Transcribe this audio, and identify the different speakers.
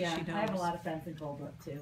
Speaker 1: Yeah,
Speaker 2: she knows.
Speaker 1: I have a lot of friends in Goldbrook too.